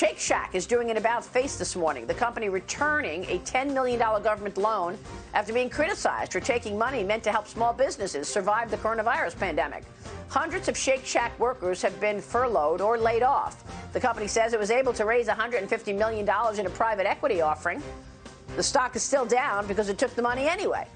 Shake Shack is doing an about face this morning. The company returning a $10 million government loan after being criticized for taking money meant to help small businesses survive the coronavirus pandemic. Hundreds of Shake Shack workers have been furloughed or laid off. The company says it was able to raise $150 million in a private equity offering. The stock is still down because it took the money anyway.